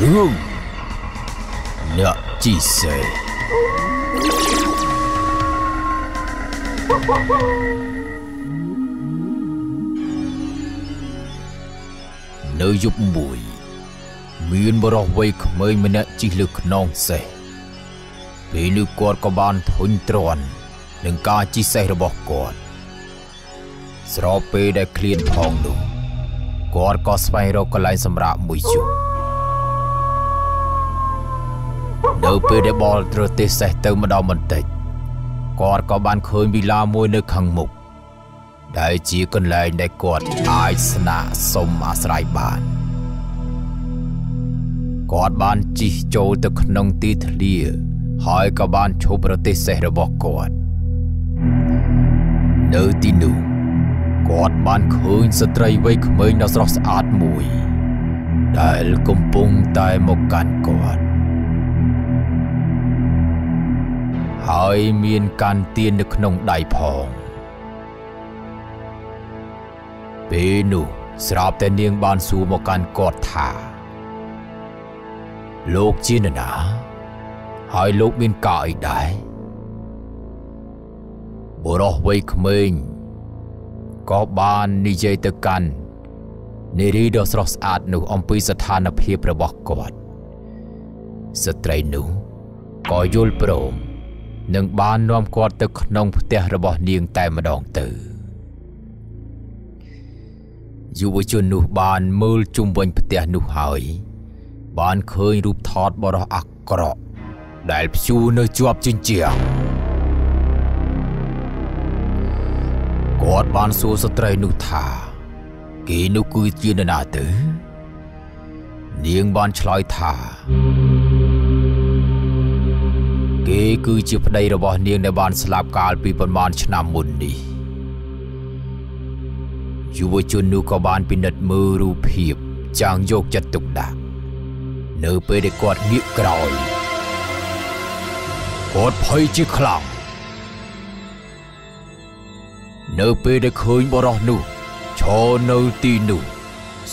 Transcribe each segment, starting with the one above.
រឿងអ្នកជីសេនៅយប់មួយ មានបរិះវ័យក្មេងម្នាក់ជិះលើខ្នងសេះពេលនេះគាត់ក៏បានធុញទ្រាន់នឹងការជិះសេះរបស់គាត់ស្របពេលដែលឃ្លានផងនោះគាត់ក៏ស្វែងរកកន្លែងសម្រាកមួយយប់ នៅពេលដែលបលត្រទេសសេះទៅម្ដងបន្តិចគាត់ក៏បានឃើញវិឡាមួយនៅខាងមុខដែលជាកន្លែងដែលគាត់អាចស្នាក់សុំអាស្រ័យបានគាត់បានជិះចូលទៅក្នុងទីធ្លា ហើយក៏បានឈប់ប្រទេសសេះរបស់គាត់នៅទីនោះគាត់បានឃើញស្ត្រីវ័យក្មេងដ៏ស្រស់ស្អាតមួយ ដែលកំពុងតែមកកាន់គាត់ ហើយមានកាន់ទៀននៅក្នុងដៃផងពេលនោះស្រាប់តែនាងបានសួរមកកាន់គាត់ថា លោកជានរណាហើយលោកមានការអីដែរបុរសវ័យក្មេងក៏បាននិយាយទៅកាន់នារីដ៏ស្រស់ស្អាតនោះអំពីស្ថានភាពរបស់គាត់ស្ត្រីនោះក៏យល់ព្រម និងបាននាំគាត់ទៅក្នុងផ្ទះរបស់នាងតែម្ដងទៅយុវជននោះបានមើលជុំវិញផ្ទះនោះហើយបានឃើញរូបថតបរោះអាក្រក់ដែលព្យួរនៅជាប់ជញ្ជាំងគាត់បានសួរស្ត្រីនោះថាគេនោះគឺជានរណាទៅនាងបានឆ្លើយថា គេគឺជាប្តីរបស់នាងដែលបានស្លាប់កាលពីប្រមាណឆ្នាំមុននេះយុវជននោះក៏បានពិនិត្យមើលរូបភាពចាងយកចិត្តទុកដាក់នៅពេលដែលគាត់ងាកក្រោយគាត់ភ័យជាខ្លាំងនៅពេលដែលឃើញបរោះនោះឈរនៅទីនោះ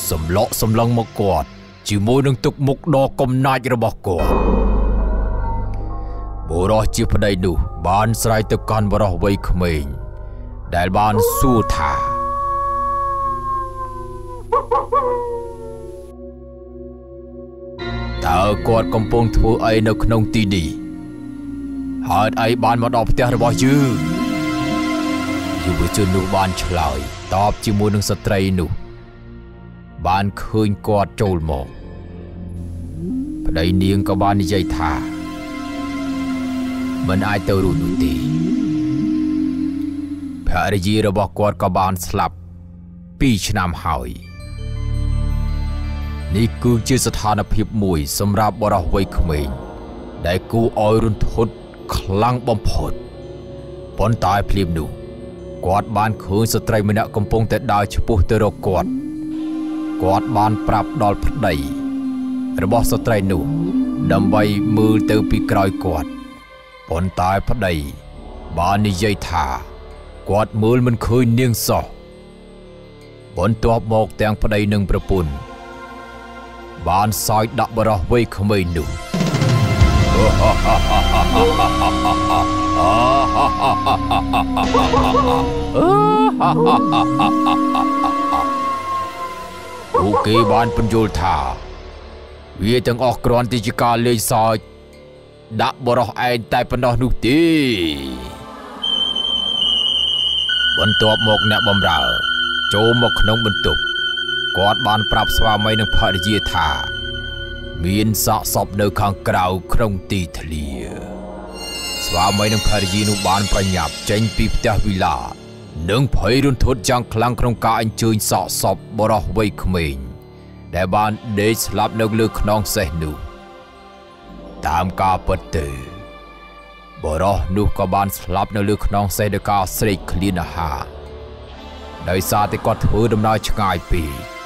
សម្លក់សម្លឹងមកគាត់ជាមួយនឹងទឹកមុខដ៏កំណាចរបស់គាត់ បរោះជាប្តីនោះបានស្រែកទៅកាន់បរោះវ័យក្មេង ដែលបានសួរថាតើគាត់កំពុងធ្វើអីនៅក្នុងទីនេះហេតុអីបានមកដល់ផ្ទះរបស់យើងយុវជននោះបានឆ្លើយតបជាមួយនឹងស្ត្រីនោះ បានឃើញគាត់ចូលមកប្តីនាងក៏បាននិយាយថា មិនអាចទៅរួចនោះទេភរិយារបស់គាត់ក៏បានស្លាប់2ឆ្នាំហើយនេះគឺជាស្ថានភាពមួយ សម្រាប់បរិះវ័យក្មេងដែលគួរឲ្យរន្ធត់ខ្លាំងបំផុតប៉ុន្តែភ្លាមនោះគាត់បានឃើញស្ត្រីម្នាក់កំពុងតែដើរឆ្ពោះទៅរកគាត់គាត់បានប្រាប់ដល់ប្តីរបស់ស្ត្រីនោះដើម្បីមើលទៅពីក្រោយគាត់ ប៉ុន្តែប្តីបាននិយាយថាគាត់មើលមិនឃើញនាងសោះបន្ទាប់មកទាំងប្តីនិងប្រពន្ធបានសោយដាក់បរោះវ័យក្មេងនោះពួកគេបានពន្យល់ថា វាទាំងអស់គ្រាន់តែជាការលេងសើច ដាក់បរោះឯងតែប៉ុណ្ណោះនោះទេបន្ទាប់មកអ្នកបំរើ ចូលមកក្នុងបន្ទប់គាត់បានប្រាប់ស្វាមីនិងភរិយាថា មានសាកសពនៅខាងក្រៅក្នុងទីធ្លា ស្វាមីនិងភរិយានោះបានប្រញាប់ចេញពីផ្ទះវិឡានិងភ័យរន្ធត់យ៉ាងខ្លាំងក្នុងការអញ្ជើញសាកសពបរោះវ័យក្មេងដែលបានដេកស្លាប់នៅលើខ្នងសេះនោះ តាមការពិតទៅបរោះនោះក៏បានស្លាប់នៅលើខ្នងសេះដោយការស្រេកឃ្លានអាហារដោយសារតែគាត់ធ្វើដំណើរឆ្ងាយពេក